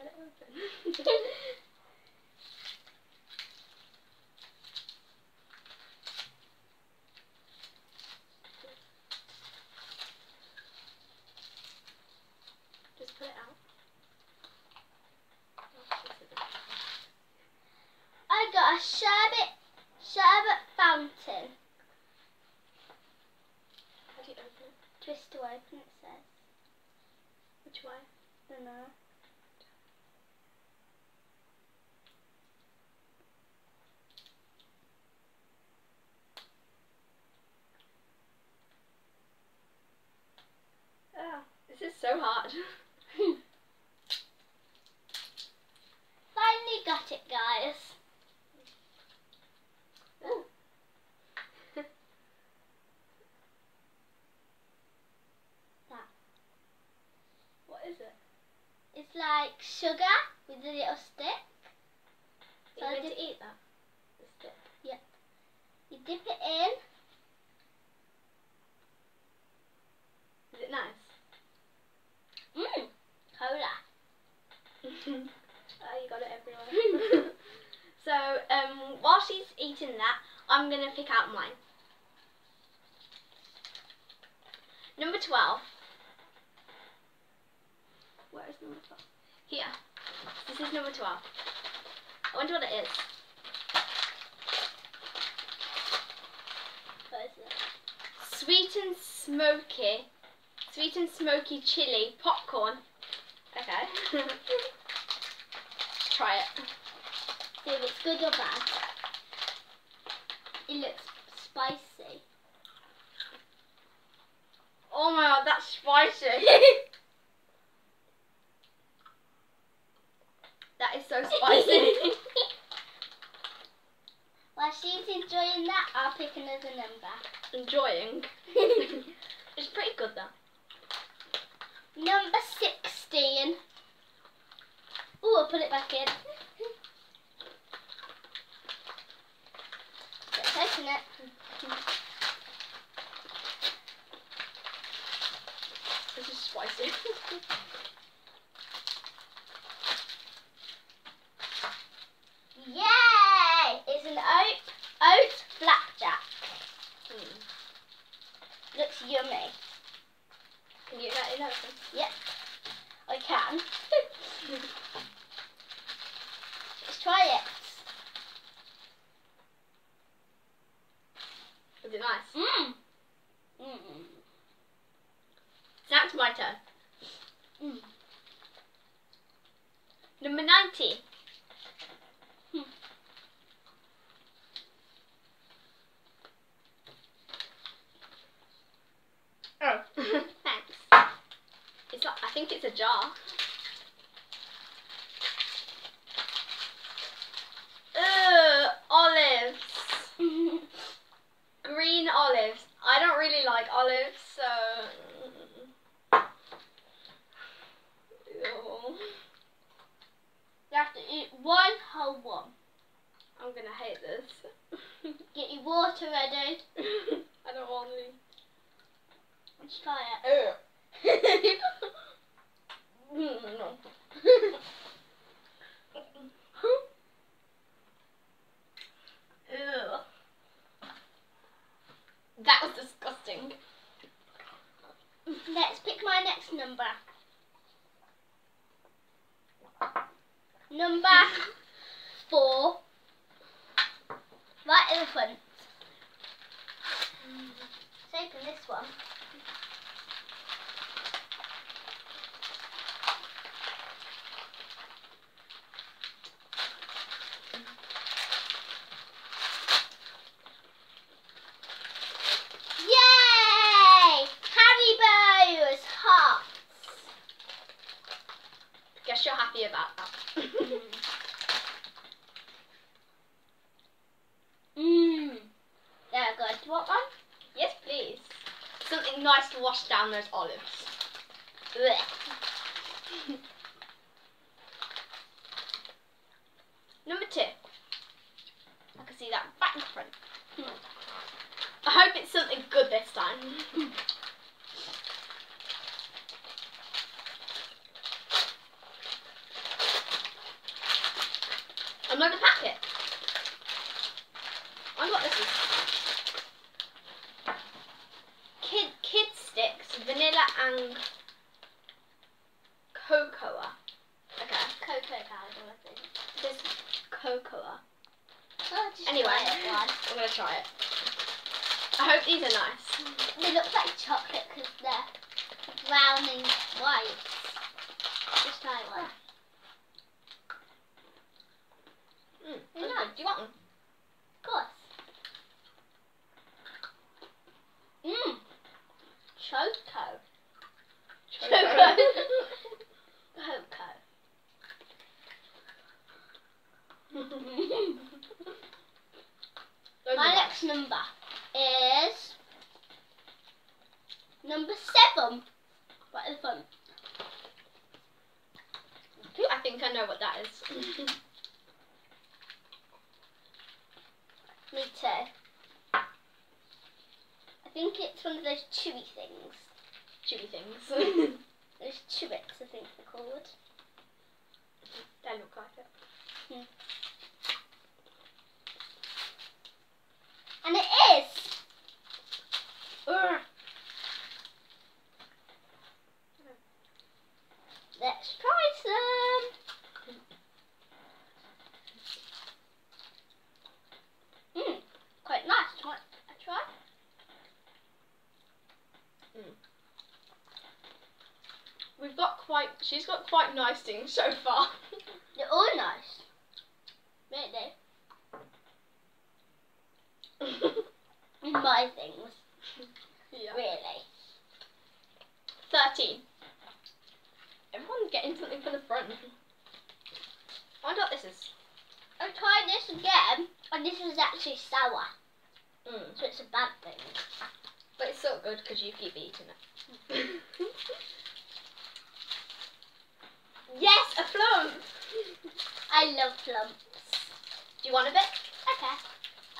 get it open. Just put it out. I got a sherbet sherbet fountain. How do you open it? Twist to open. It says. Which way? don't know. Ah, this is so hard. Finally got it, guys. That. What is it? It's like sugar with a little stick. Are So I you going dip- to eat that? The stick. You dip it in. Is it nice? Mmm. Cola. oh, you got it everywhere. so, um, while she's eating that, I'm going to pick out mine. Number 12. Where is number 12? Here. This is number 12. I wonder what it is. What is it? Sweet and smoky. Sweet and smoky chili popcorn. Okay. Try it. See if it's good or bad. It looks spicy. Oh my god, that's spicy. that is so spicy. While she's enjoying that, I'll pick another number. Enjoying. it's pretty good though. Number 16. Oh, I'll put it back in. Let's open it. This is spicy. Yay! It's an oat, oat flapjack. Hmm. Looks yummy. Can you open? Yep, I can. Let's try it. Is it nice? Mmm. Mmm. My turn. Mm. Number 90. Hmm. Oh. Thanks. it's like, I think it's a jar. Ugh, olives. Green olives. I don't really like olives, so. Ew. You have to eat one whole one. I'm gonna hate this. Get your water ready. I don't want to. Let's try it. That was disgusting. Let's pick my next number. Number four. In the. Let's open this one. Yay! Haribo's hearts. happy about that. Mmm. They're good. Do you want one? yes, please. Something nice to wash down those olives. Number two. I can see that back in front. I hope it's something good this time. Another packet. I got this is kid kid sticks, vanilla and cocoa. Okay, Cocoa powder, I think. this cocoa. Oh, just Anyway, try it one. I'm gonna try it. I hope these are nice. They look like chocolate because they're brown and white. Just try one. Mm, They're that's nice. good. Do you want one? Of course. Mmm. Choco. Coco. Those My next number is number seven. Right at the I think I know what that is. Me too. I think it's one of those chewy things. Chewy things. Those chewits, I think they're called. they look like it. Hmm. And it is. Ugh. Let's try some. Mmm, quite nice. Do you want a try? We've got quite. She's got quite nice things so far. They're all nice. Really. My things, yeah. really. Thirteen. Everyone's getting something from the front. I what this is. I tried this again, and this was actually sour, Mm. so it's a bad thing. But it's so good because you keep eating it. yes, a Flump. I love Flumps. Do you want a bit? Okay.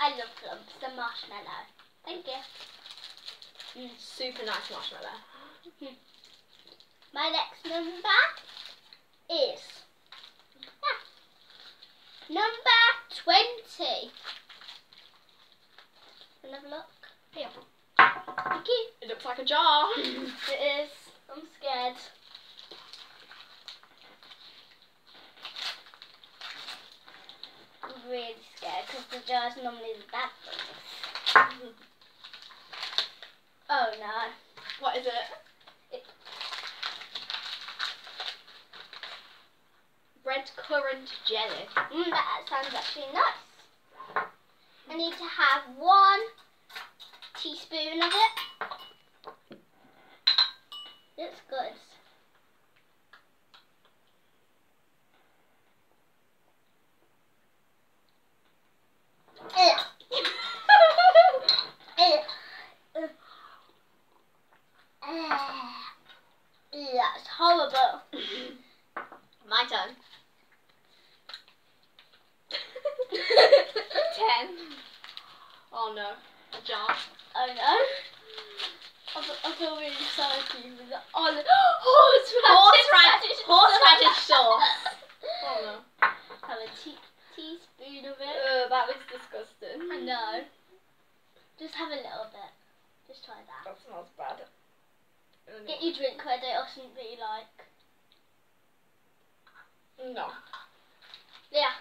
I love Flumps. The marshmallow. Thank you. Mm, super nice marshmallow. My next number is ah, number twenty. Wanna have a look? Here. Thank you. It looks like a jar. It is. I'm scared. Really scared because the jar's normally the bad things. Oh no. what is it? Red currant jelly. Mm, that sounds actually nice. I need to have one teaspoon of it. Looks good. Ugh. Ugh. Ugh. Ugh. That's horrible. My turn. Ten. Oh no, a jar. Oh no. I feel, I feel really sorry for you with oh, the olive. Horseradish. Horseradish, horseradish sauce. Oh no. Have a tea, teaspoon of it. Ugh, that was disgusting. I know. Just have a little bit. Just try that. That smells bad. Get your drink ready or something that you like. No. Yeah.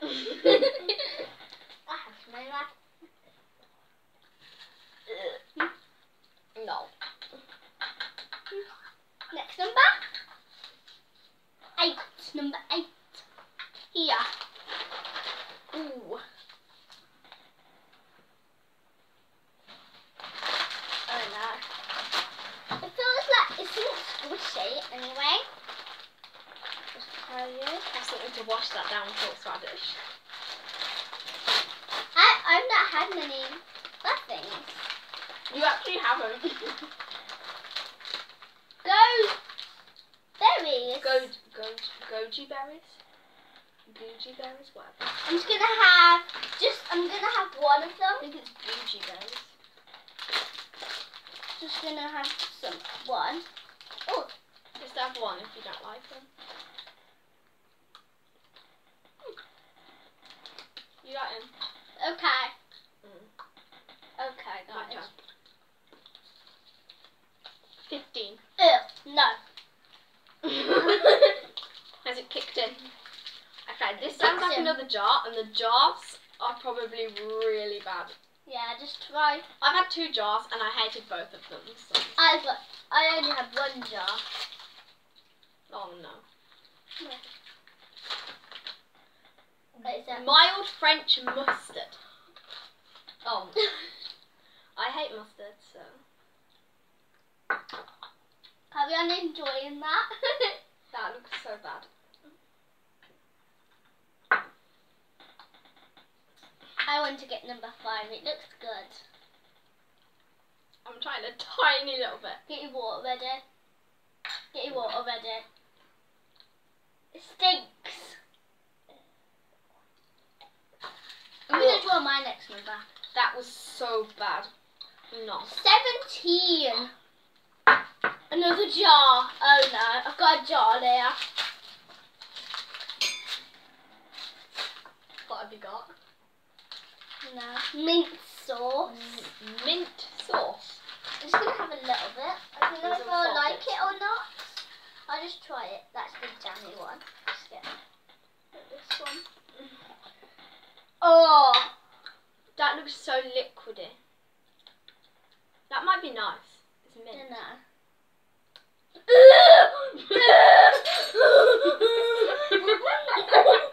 I to that. no. Next number. Eight. Number eight. Here. Ooh. Oh it's anyway. tell you. Have something to wash that down with horseradish. I, I've not had many bad things. You actually haven't. Go berries. Go, go, goji berries. Goji berries, whatever. I'm just gonna have just I'm gonna have one of them. I think it's goji berries. Just gonna have some one. Oh, Just have one if you don't like them. You got him. okay. Mm. Okay, My guys. turn. Fifteen. Ew, no. Has it kicked in? Okay, this sounds like in. another jar, and the jars are probably really bad. Yeah, just try. I've had two jars, and I hated both of them. So. I got. I only have one jar. Oh no. That? Mild French mustard. Oh, I hate mustard, so. On enjoying that. That looks so bad. I want to get number five. It looks good. I'm trying a tiny little bit. Get your water ready. Get your water ready. It stinks. I'm gonna draw my next number. That was so bad. No. Seventeen. Another jar. Oh no, I've got a jar there. What have you got? No. Mint sauce. Mint sauce. I'm just gonna have a little bit. I don't know if I'll like it or not. I'll just try it. That's the jammy one. Just get this one. Oh, That looks so liquidy. That might be nice. It's I mint. know. Ha ha ha!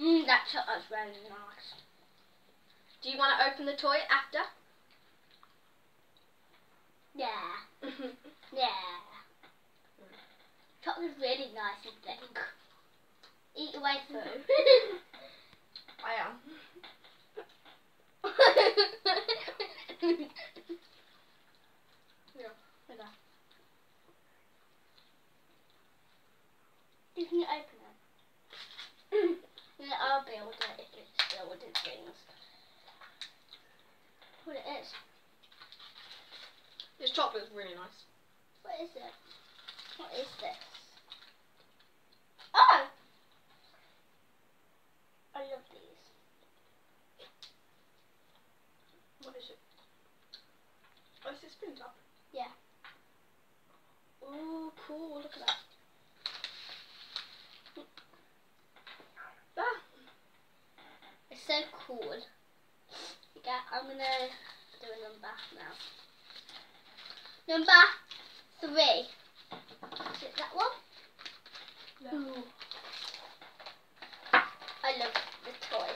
Mm, that chocolate's really nice. Do you want to open the toy after? Yeah, yeah. Chocolate's really nice and thick. Eat your way through. I am. Yeah. Okay. You can open it. Yeah, I'll be able to if it's its things. What it is? This chocolate's really nice. What is it? What is this? Oh! I love these. What is it? Oh, it's a spoon top. Yeah. Oh, cool. Look at that. Ah. It's so cool. Okay, I'm gonna do a number now. Number three. Is it that one? Ooh. I love the toy.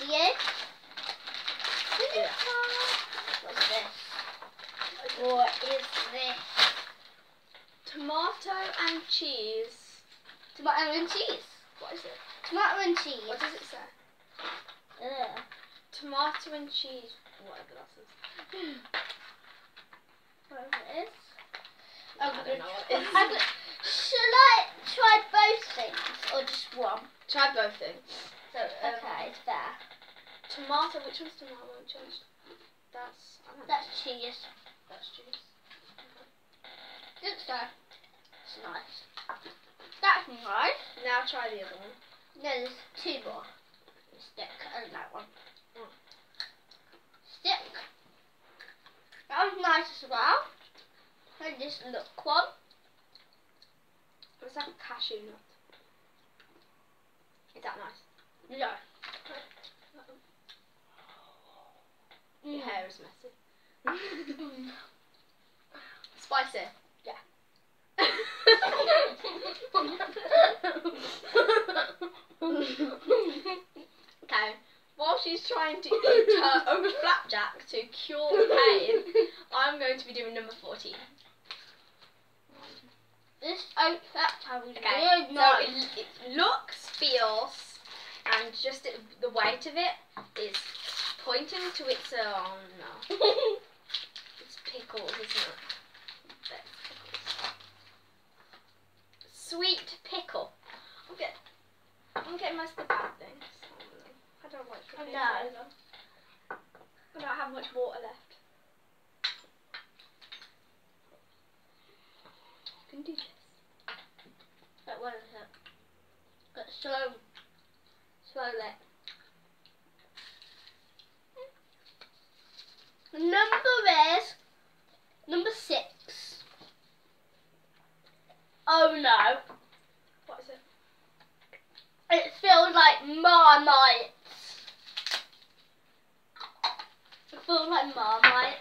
Do you? Yeah. What's this? What is this? Tomato and cheese. Tomato and cheese. What is it? Tomato and cheese. What does it say? Ugh. tomato and cheese. Whatever that is. Whatever it is. I don't know what try- it is. I'm I try both things or just one? Try both things. So, um, Okay, it's there. Tomato. Which one's tomato? Which one's? That's. Don't know. That's cheese. That's cheese. Looks nice. It's nice. That's nice. Now try the other one. No, there's two more. Stick and that one. Mm. Stick. That was nice as well. And this look one. It's like a cashew nut. Is that nice? No. Your Mm. hair is messy. Spicy. Yeah. okay. While she's trying to eat her own flapjack to cure the pain, I'm going to be doing number 14. This oat flapjack was Okay. really So nice. it, it looks, feels, and just it, the weight of it is pointing to its oh um, no, it's pickles, isn't it? Pickles. Sweet pickle. I'm getting, I'm getting most of the bad things. I don't like I the know. either. I don't have much water left. I can do this. But what is it? But so slowly. The number is number six. Oh no. What is it? It feels like Marmite. It feels like Marmite.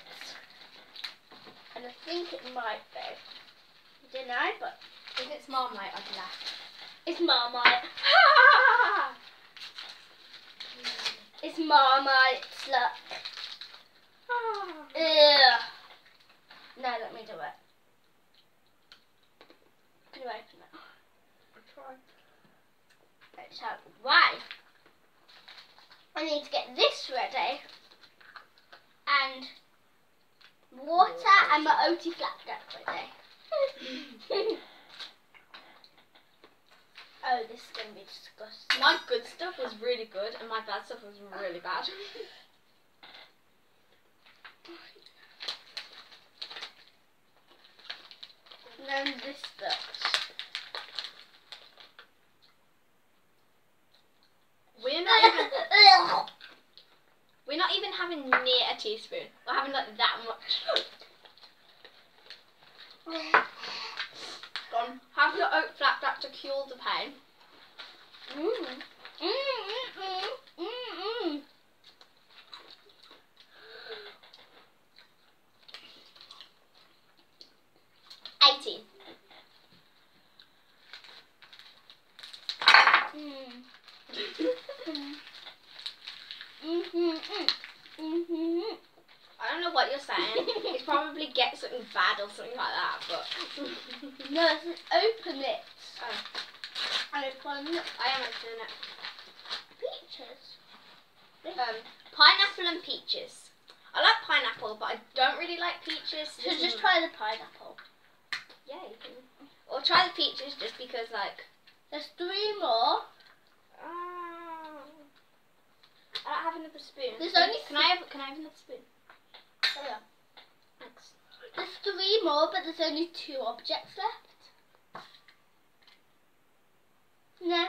And I think it might be. I don't know, but If it's Marmite, I'd laugh. it's Marmite. It's Marmite. Look. Ugh. No, let me do it. Can you open it? I'll try. Right, So, right. I need to get this ready. And water and my oat flapjack ready. oh, this is going to be disgusting. My good stuff was really good, and my bad stuff was really bad. And then this stuff. We're not even we're not even having near a teaspoon. We're having like that much. Gone. Have your oat flapjack to cure the pain. Mm. Mm, mm, mm, mm, mm. Eighteen. Mm. Mm. Mhm, mm. Mhm. You're saying. It's probably get something bad or something like that, but No, it says open it. Oh. Open it. I am opening it. Peaches. Um, pineapple and peaches. I like pineapple, but I don't really like peaches. So This just try the pineapple. Yeah, you can. Or try the peaches just because, like, There's three more. uh, I don't have another spoon. There's only can I have can I have another spoon? Thanks. There's three more, but there's only two objects left. No.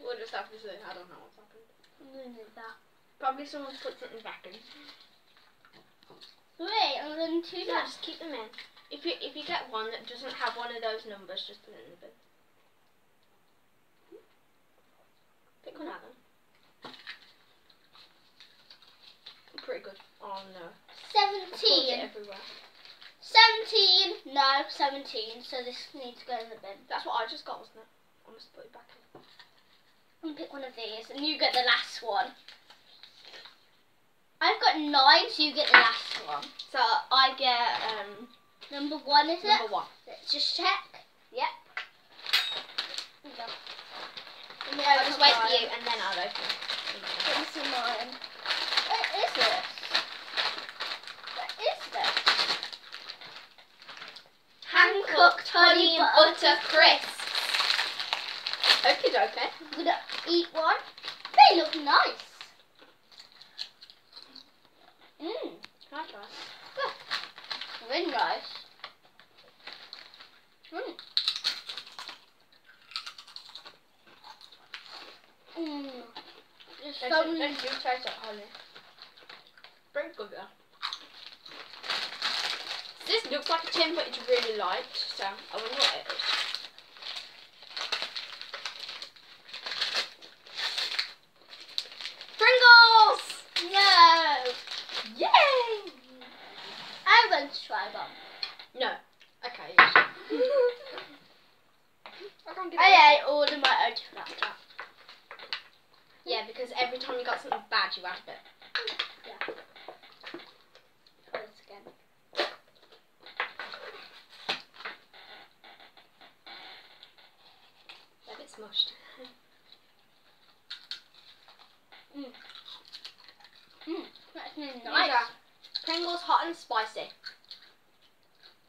We'll just have to see. I don't know what's happened. I'm gonna do that. Probably someone's put something back in. Three, and only two Yeah, left. just keep them in. If you if you get one that doesn't have one of those numbers, just put it in the bin. Pick one out then. Pretty good. Oh no. I poured it Seventeen. Seventeen. No, seventeen. So this needs to go in the bin. That's what I just got, wasn't it? I must put it back in. And pick one of these, and you get the last one. I've got nine, so you get the last one. So I get um Number one, is it? number one. Let's just check. Yep. Here we go. I'll just wait for you and then I'll open. Let me see mine. Crisps. Okay, okay. I'm gonna eat one. They look nice. Mmm, Can I try? very nice. Mmm. Mmm. There's so Let's, many. let's do taste it, Holly. Very good though. This looks like a tin, but it's really light, so I wonder what it is. Pringles! No! Yay! I'm going to try one. No. Okay. I can't get it. I ate all of my own laptop. Yeah, because every time you got something bad, you add a bit. Try this again. A bit smushed. Mmm, These nice. are Pringles hot and spicy.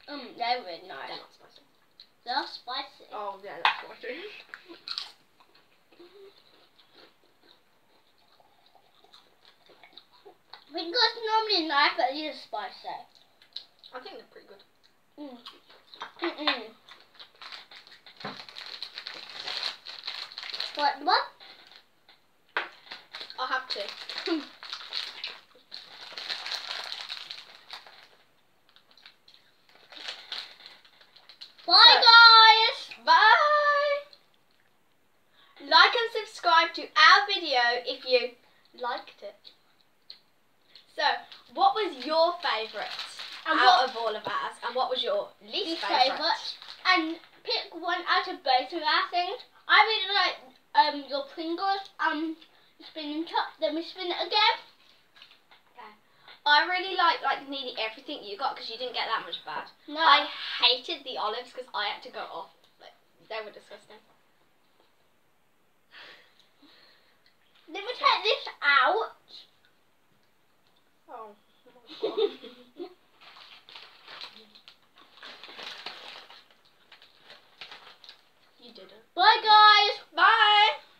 Mmm, they're really They're nice. not spicy. They're spicy. Oh, yeah, that's spicy. Pringles normally nice, but these are spicy. I think they're pretty good. Mm. Mm-mm. What, what? I'll have to. Bye, So- guys! Bye! Like and subscribe to our video if you liked it. So, what was your favourite out what of all of ours? And what was your least least favourite? favourite? And pick one out of both of our things. I really like um your Pringles, um spinning top. Then we spin it again. I really like like nearly everything you got because you didn't get that much bad. No. I hated the olives because I had to go off. Like, they were disgusting. Let me take this out. Oh. oh you didn't. Bye guys. Bye.